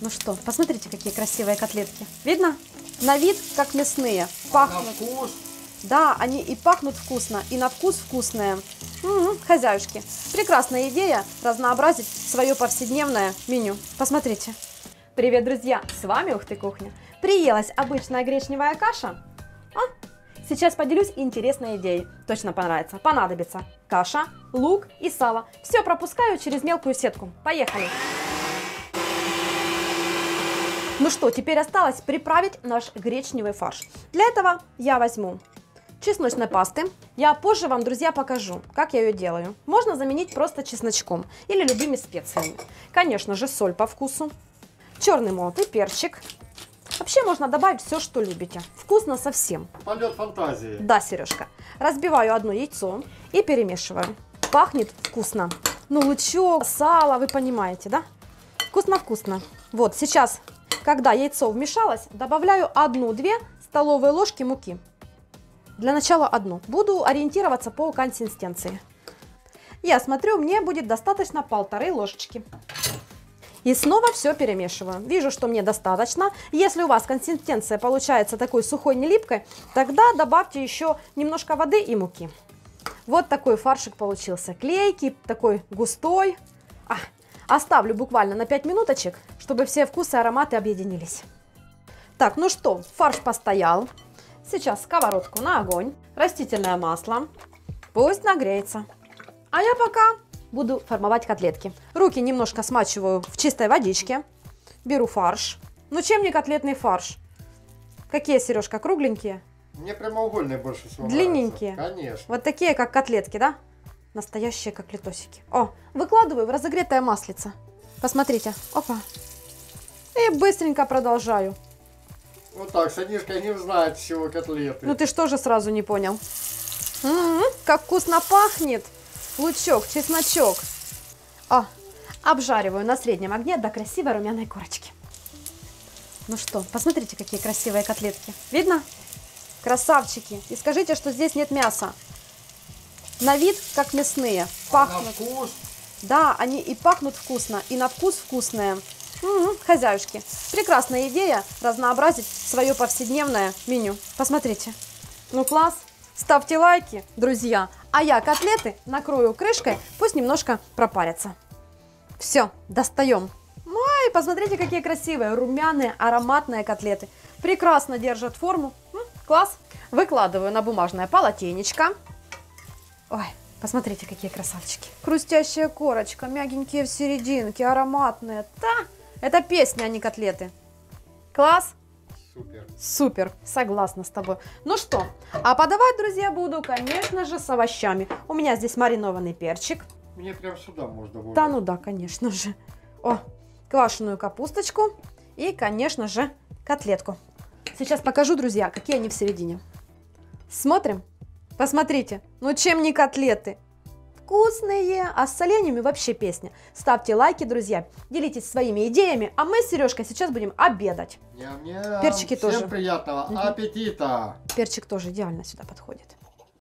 Ну что, посмотрите, какие красивые котлетки. Видно? На вид как мясные. Пахнут. На вкус. Да, они и пахнут вкусно, и на вкус вкусные. М, хозяюшки, прекрасная идея разнообразить свое повседневное меню. Посмотрите. Привет, друзья! С вами Ух ты Кухня. Приелась обычная гречневая каша? А? Сейчас поделюсь интересной идеей. Точно понравится. Понадобится каша, лук и сало. Все пропускаю через мелкую сетку. Поехали! Ну что, теперь осталось приправить наш гречневый фарш. Для этого я возьму чесночной пасты. Я позже вам, друзья, покажу, как я ее делаю. Можно заменить просто чесночком или любыми специями. Конечно же, соль по вкусу, черный молотый перчик. Вообще можно добавить все, что любите. Вкусно совсем. Полет фантазии. Да, Сережка. Разбиваю одно яйцо и перемешиваю. Пахнет вкусно. Ну, лучок, сало, вы понимаете, да? Вкусно-вкусно. Вот, сейчас, когда яйцо вмешалось, добавляю одну-две столовые ложки муки. Для начала одну. Буду ориентироваться по консистенции. Я смотрю, мне будет достаточно полторы ложечки. И снова все перемешиваю. Вижу, что мне достаточно. Если у вас консистенция получается такой сухой, не липкой, тогда добавьте еще немножко воды и муки. Вот такой фаршик получился. Клейкий, такой густой. А, оставлю буквально на 5 минуточек, чтобы все вкусы и ароматы объединились. Так, ну что, фарш постоял. Сейчас сковородку на огонь, растительное масло. Пусть нагреется. А я пока буду формовать котлетки. Руки немножко смачиваю в чистой водичке. Беру фарш. Ну чем не котлетный фарш? Какие, Сережка, кругленькие? Мне прямоугольные больше всего Длинненькие? нравятся. Конечно. Вот такие, как котлетки, да? Настоящие котлетосики. О, выкладываю в разогретое маслице. Посмотрите. Опа. И быстренько продолжаю. Вот так, сынишка не знает всего котлеты. Ну ты что же сразу не понял? М-м, как вкусно пахнет! Лучок, чесночок. О, обжариваю на среднем огне до красивой румяной корочки. Ну что, посмотрите, какие красивые котлетки. Видно? Красавчики. И скажите, что здесь нет мяса. На вид как мясные. На Пахнут. вкус. Да, они и пахнут вкусно, и на вкус вкусные. М, хозяюшки, прекрасная идея разнообразить свое повседневное меню. Посмотрите. Ну класс. Ставьте лайки, друзья. А я котлеты накрою крышкой, пусть немножко пропарятся. Все, достаем. Ой, посмотрите, какие красивые, румяные, ароматные котлеты. Прекрасно держат форму. Класс. Выкладываю на бумажное полотенечко. Ой, посмотрите, какие красавчики. Хрустящая корочка, мягенькие в серединке, ароматные. Да, это песня, а не котлеты. Класс. Супер. Супер, согласна с тобой. Ну что, а подавать, друзья, буду, конечно же, с овощами. У меня здесь маринованный перчик. Мне прям сюда можно будет. Да, ну да, конечно же. О, квашеную капусточку и, конечно же, котлетку. Сейчас покажу, друзья, какие они в середине. Смотрим. Посмотрите, ну чем не котлеты? Вкусные, а с соленьями вообще песня. Ставьте лайки, друзья, делитесь своими идеями, а мы с Сережкой сейчас будем обедать. Ням-ням. Перчики Всем тоже. приятного Мгм. аппетита. Перчик тоже идеально сюда подходит.